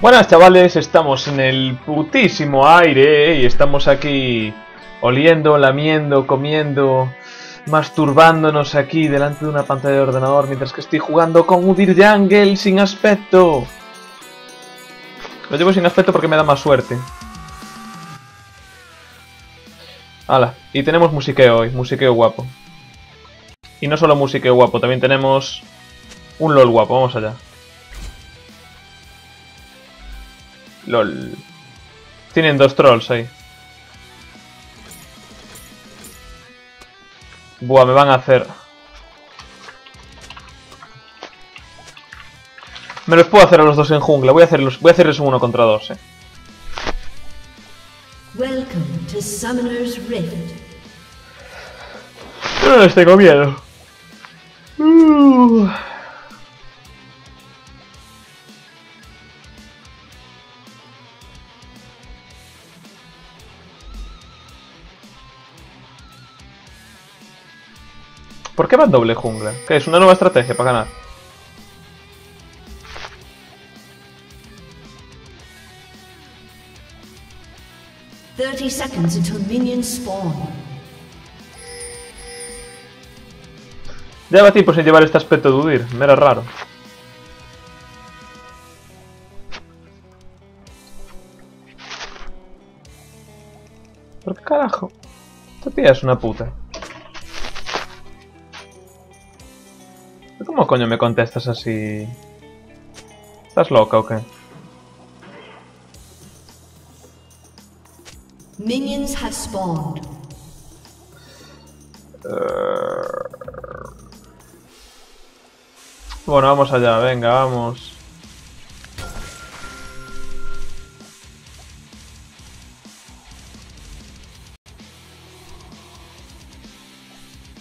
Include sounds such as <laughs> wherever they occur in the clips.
Buenas chavales, estamos en el putísimo aire y estamos aquí oliendo, lamiendo, comiendo, masturbándonos aquí delante de una pantalla de ordenador mientras que estoy jugando con Udir Jungle sin aspecto. Lo llevo sin aspecto porque me da más suerte. Hala, y tenemos musiqueo hoy, musiqueo guapo. Y no solo musiqueo guapo, también tenemos un LOL guapo, vamos allá. LOL. Tienen dos trolls ahí. Buah, me van a hacer... Me los puedo hacer a los dos en jungla. Voy a, hacerlos, voy a hacerles un uno contra dos, eh. Welcome to Summoner's Rift. No les tengo miedo. Uh. ¿Por qué van doble jungla? ¿Qué es una nueva estrategia para ganar? Thirty seconds until minions spawn. Lleva tiempo sin llevar este aspecto de Udir, me era raro. ¿Por qué carajo? Esta tía es una puta. ¿Cómo coño me contestas así? ¿Estás loca o qué? Minions have spawned. Bueno, vamos allá, venga, vamos.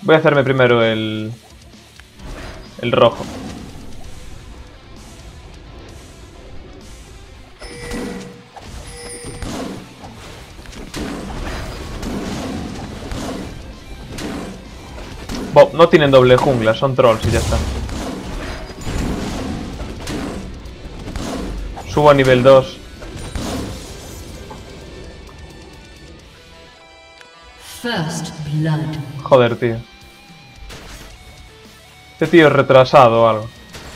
Voy a hacerme primero el... El rojo. Bo, no tienen doble jungla, son trolls y ya está. Subo a nivel 2. First blood. Joder, tío. Este tío es retrasado o algo.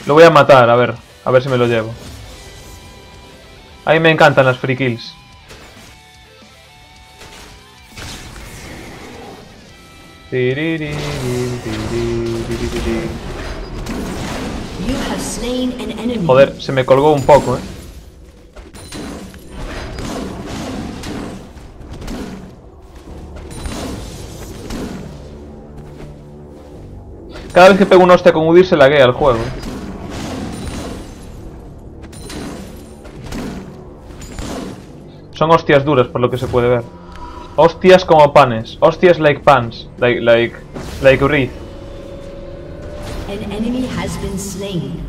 Lo voy a matar, a ver. A ver si me lo llevo. A mí me encantan las free kills. Joder, se me colgó un poco, eh. Cada vez que pego un hostia con Udir se laguea el juego. Son hostias duras por lo que se puede ver. Hostias como panes. Hostias like pans. Like, like, like wreath. An enemy has been slain.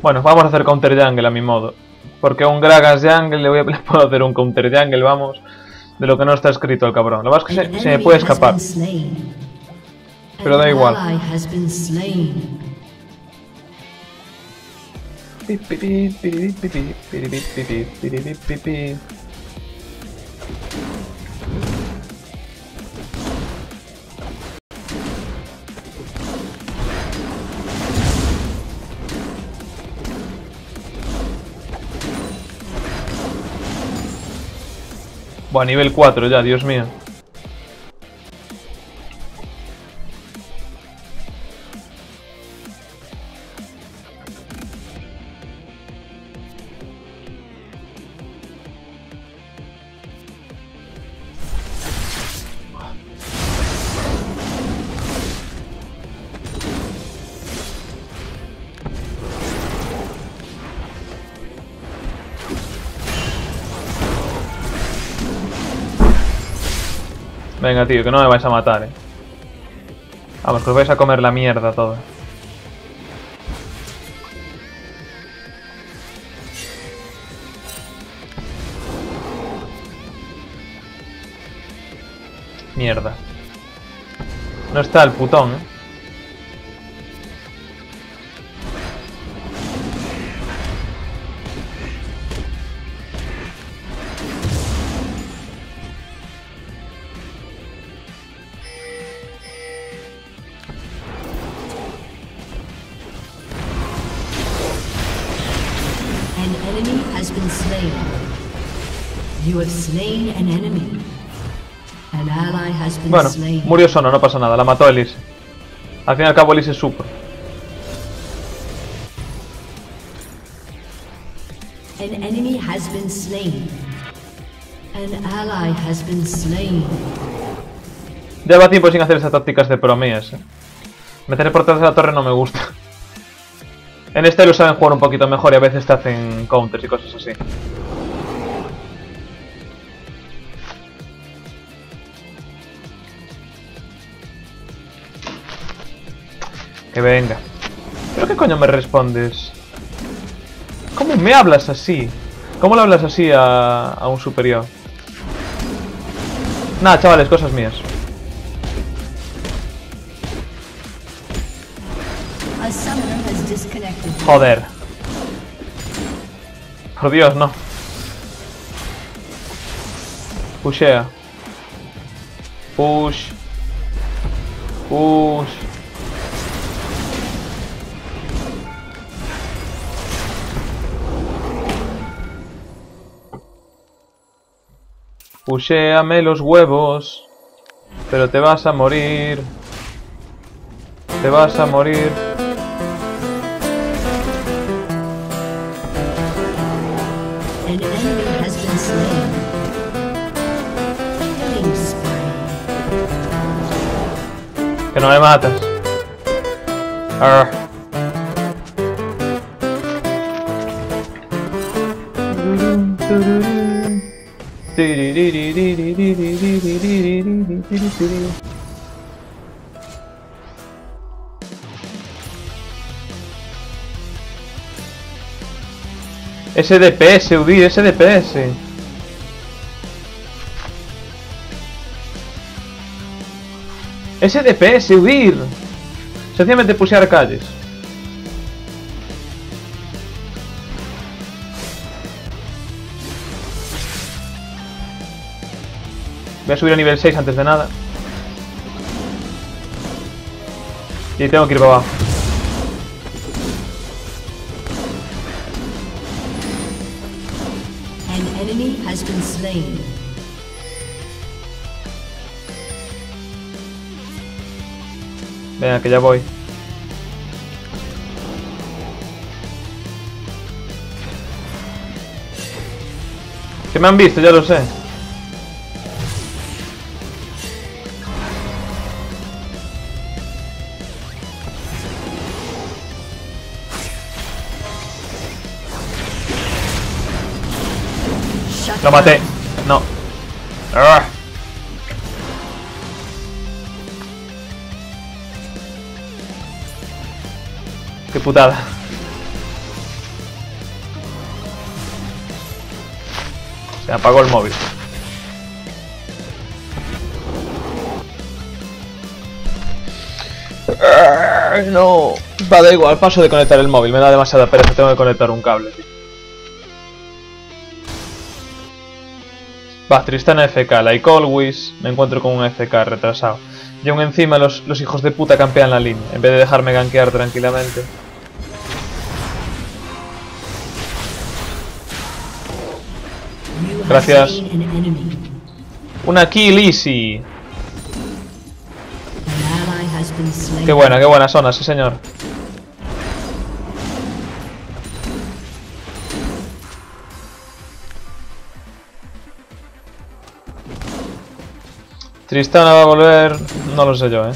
Bueno, vamos a hacer counter jungle a mi modo. Porque a un Gragas jungle le, voy a, le puedo hacer un counter jungle, vamos. De lo que no está escrito el cabrón. Lo más que se, me puede escapar. Pero da igual. Buah, nivel 4 ya, Dios mío. Tío, que no me vais a matar, eh. Vamos, que os vais a comer la mierda toda. Mierda. No está el putón, ¿eh? Bueno, murió Sono, no pasa nada, la mató Elise. Al fin y al cabo Elise es super. An enemy has been slain. An ally has been slain. Lleva tiempo sin hacer esas tácticas de promías. Eh. Meter por detrás de la torre no me gusta. En este lo saben jugar un poquito mejor y a veces te hacen counters y cosas así. Que venga. ¿Pero qué coño me respondes? ¿Cómo me hablas así? ¿Cómo le hablas así a, a un superior? Nada, chavales, cosas mías. Joder. Por Dios, no. Pushea. Push. Push. Pushéame los huevos. Pero te vas a morir. Te vas a morir. Que no me matas. Arr. SDPS, Udir, SDPS. SDPS, huir. Sencillamente pusear calles. Voy a subir a nivel 6 antes de nada. Y tengo que ir para abajo. An enemy has been slain. Venga, que ya voy. Que me han visto, ya lo sé. Lo maté. No. Ah. Qué putada. Se apagó el móvil. Ay, No. Va, da igual, paso de conectar el móvil. Me da demasiada pereza, tengo que conectar un cable. Va, Tristana FK, like always, me encuentro con un FK retrasado. Y aún encima los, los hijos de puta campean la línea, en vez de dejarme gankear tranquilamente. Gracias. Una kill easy. Qué buena, qué buena zona, sí señor. Tristana va a volver, no lo sé yo, eh.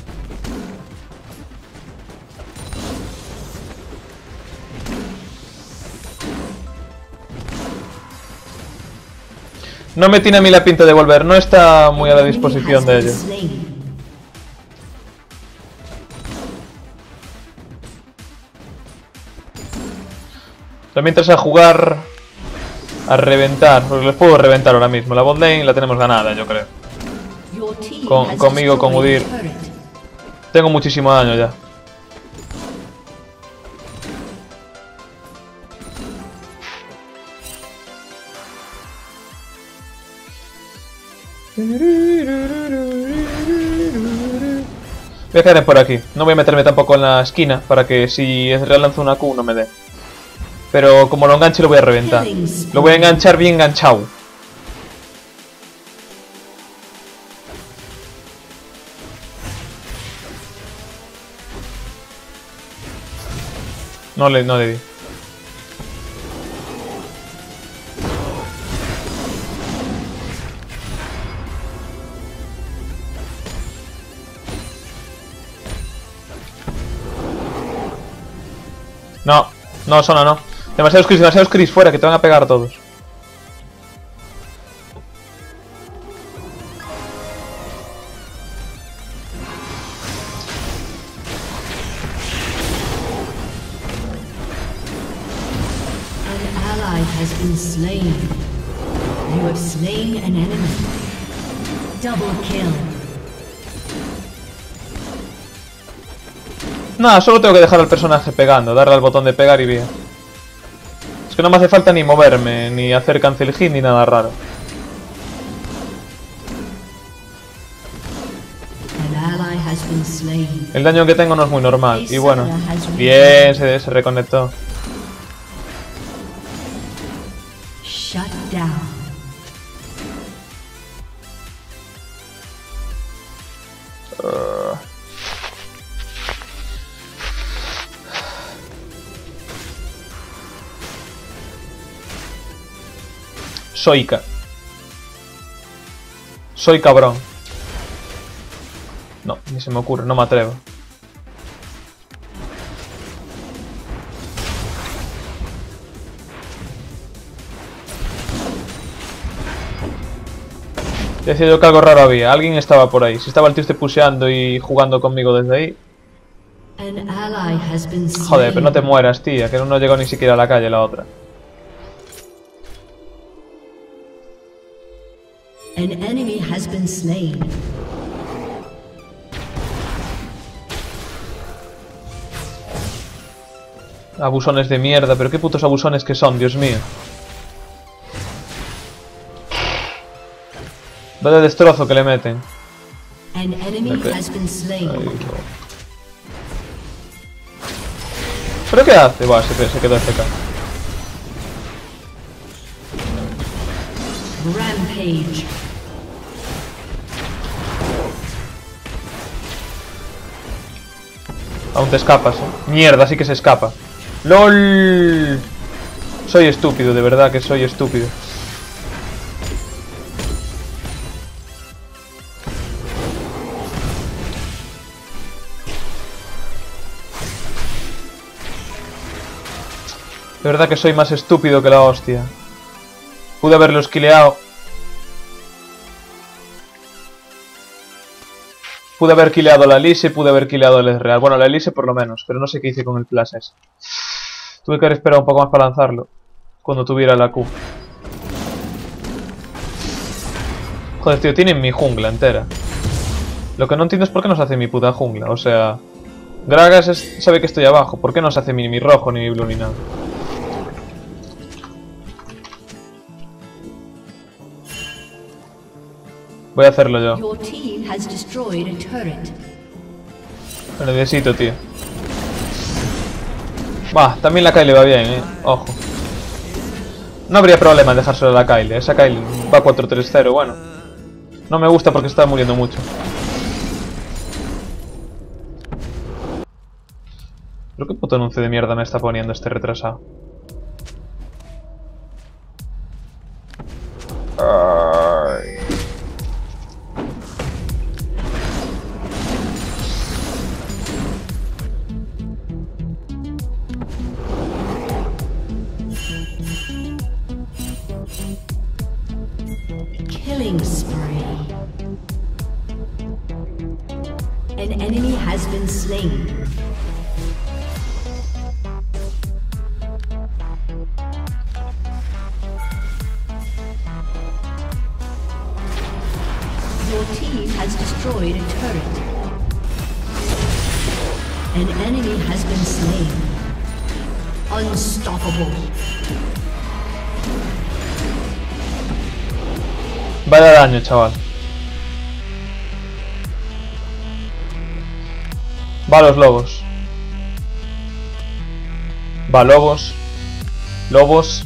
No me tiene a mí la pinta de volver, no está muy a la disposición de ello. También mientras a jugar a reventar, porque les puedo reventar ahora mismo. La bot lane la tenemos ganada, yo creo. Conmigo, con Udir. Tengo muchísimo daño ya. Voy a quedar por aquí. No voy a meterme tampoco en la esquina para que si relanzo una Q no me dé. Pero como lo enganche lo voy a reventar. Lo voy a enganchar bien enganchado. No le, no le di. No, no, Sona, no. Demasiados Chris, demasiados Chris, fuera, que te van a pegar todos. Nada, solo tengo que dejar al personaje pegando, darle al botón de pegar y bien. Es que no me hace falta ni moverme, ni hacer cancel hit, ni nada raro. El daño que tengo no es muy normal. Y bueno, bien, se, se reconectó. Shut Soy ca... Soy cabrón. No, ni se me ocurre, no me atrevo. Decía yo que algo raro había, alguien estaba por ahí. Si estaba el tío este puseando y jugando conmigo desde ahí. Joder, pero no te mueras, tía, que no llegó ni siquiera a la calle la otra. An enemy has been slain. Abusones de mierda, pero qué putos abusones que son, Dios mío. Vaya destrozo que le meten. An enemy Ok. has been slain. Ay, no. ¿Pero qué hace? Buah, se, se quedó FK. Rampage. Aún te escapas, ¿eh? Mierda, sí que se escapa. ¡LOL! Soy estúpido, de verdad que soy estúpido. De verdad que soy más estúpido que la hostia. Pude haberlo esquileado. Pude haber kileado la Elise, pude haber kileado el Real. Bueno, la Elise por lo menos, pero no sé qué hice con el ese. Tuve que haber esperado un poco más para lanzarlo. Cuando tuviera la Q. Joder, tío, tienen mi jungla entera. Lo que no entiendo es por qué no se hace mi puta jungla. O sea... Gragas sabe que estoy abajo. ¿Por qué no se hace mi rojo, ni mi blue, ni nada? Voy a hacerlo yo. Lo necesito, tío. Va, también la Kyle va bien, eh. Ojo. No habría problema en dejárselo a la Kyle. Esa Kyle va 4-3-0, bueno. No me gusta porque está muriendo mucho. Pero qué puto anuncio de mierda me está poniendo este retrasado. Ay. Team has destroyed a turret. An enemy. Vaya daño, chaval. Va los lobos. Va lobos. Lobos.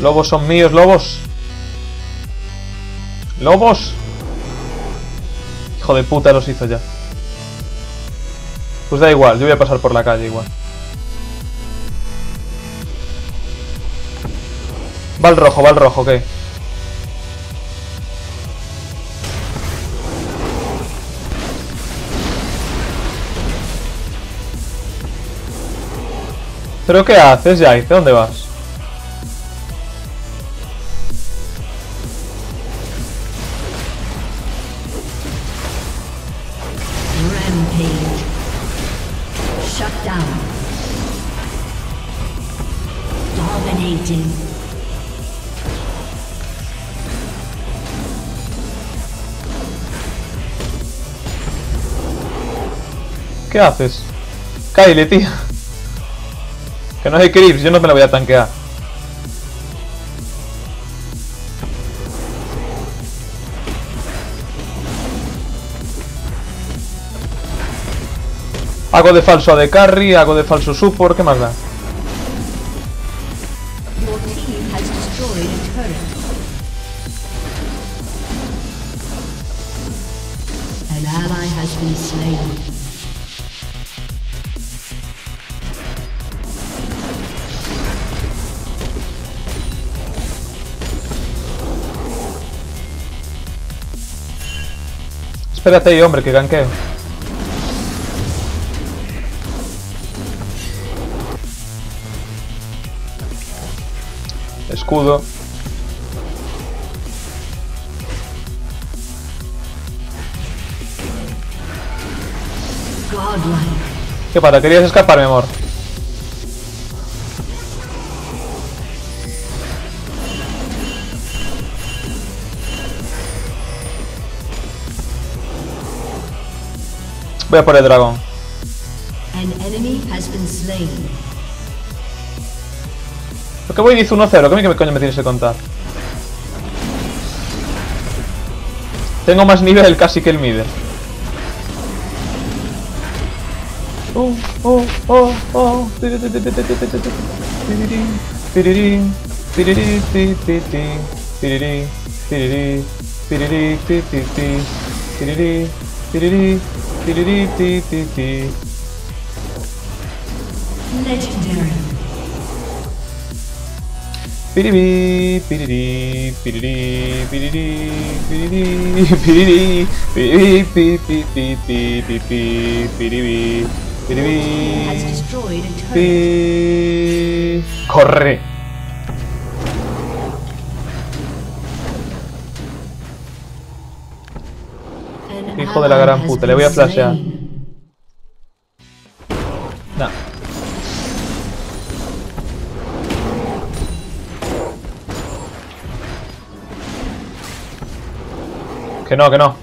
Lobos son míos, lobos. Lobos. De puta los hizo ya. Pues da igual, yo voy a pasar por la calle igual. Va el rojo, va el rojo, ¿qué? ¿Pero qué haces, Yaice? ¿Dónde vas? ¿Qué haces? Kyle, tío. Que no hay creeps, yo no me la voy a tanquear. Hago de falso a de carry, hago de falso support, ¿qué más da? Espérate ahí, hombre, que ganqueo. Escudo. ¿Qué pasa? ¿Querías escapar, mi amor? Voy a por el dragón. Lo que voy dice 1-0, ¿qué me- qué coño me tienes que contar? Tengo más nivel casi que el middle. Oh, oh, oh, oh. Legendary. Piriri, piriri, piriri, piriri, piriri, piriri, piriri, piriri, piriri, piriri, piriri, Corre! Hijo de la gran puta, le voy a flashear. No. Que no, que no.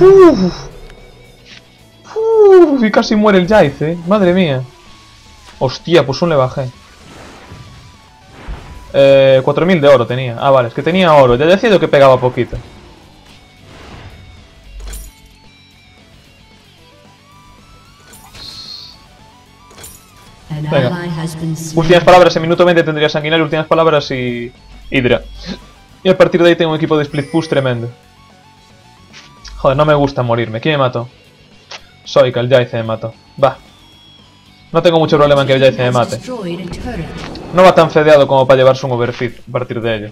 Uf. Uf, y casi muere el Jaice, eh. Madre mía. Hostia, pues un le bajé. Eh, 4000 de oro tenía. Ah, vale, es que tenía oro. Ya decía yo que pegaba poquito. Venga. Últimas palabras, en minuto 20 tendría sanguinario, últimas palabras y. Hydra. Y a partir de ahí tengo un equipo de split push tremendo. Joder, no me gusta morirme. ¿Quién me mató? Soy el Jaice me mató. Va. No tengo mucho problema en que el Jaice me mate. No va tan fedeado como para llevarse un overfit a partir de ello.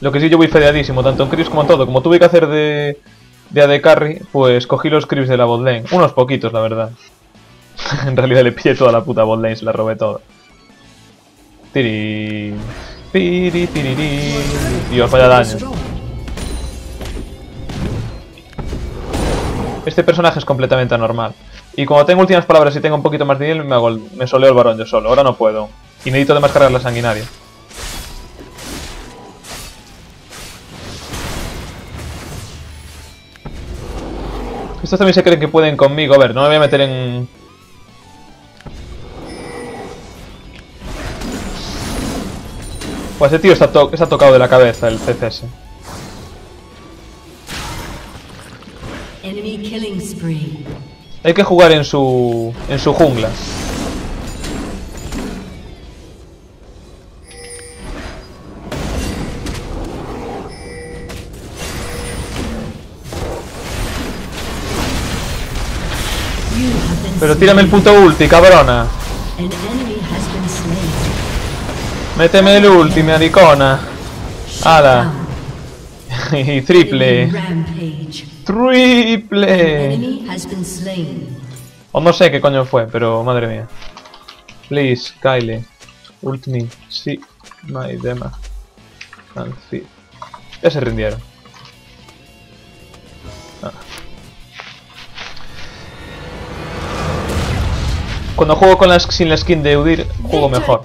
Lo que sí yo voy fedeadísimo, tanto en creeps como en todo. Como tuve que hacer de, de AD Carry, pues cogí los creeps de la botlane. Unos poquitos, la verdad. <laughs> en realidad le pillé toda la puta botlane, se la robé toda. Tiri... Tiri, tiriri. Dios, vaya daño. Este personaje es completamente anormal. Y como tengo últimas palabras y tengo un poquito más de hiel, me, me soleo el varón yo solo. Ahora no puedo. Y necesito además cargar la sanguinaria. Estos también se creen que pueden conmigo. A ver, no me voy a meter en... Pues ese tío está, to está tocado de la cabeza, el CCS. Enemy killing spree. Hay que jugar en su en su jungla. Pero tírame el puto ulti, cabrona. Méteme el ulti, maricona. Ala. <laughs> y triple. Triple. O no sé qué coño fue, pero madre mía. Please, Kyle. Ult me. Sí. My dema. And feed. Ya se rindieron. Ah. Cuando juego con la, sin la skin de Udir, juego mejor.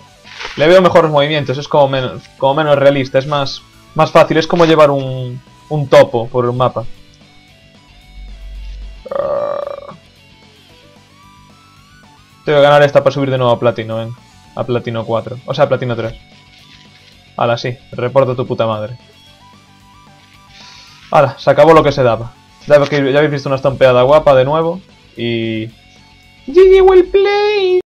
Le veo mejores movimientos, es como menos, como menos realista, es más, más fácil, es como llevar un, un topo por un mapa. Tengo que ganar esta para subir de nuevo a platino, ven. A platino 4. O sea, a platino 3. Hala, sí. Reporta tu puta madre. Hala, se acabó lo que se daba. Ya, ya habéis visto una estampeada guapa de nuevo. Y... GG.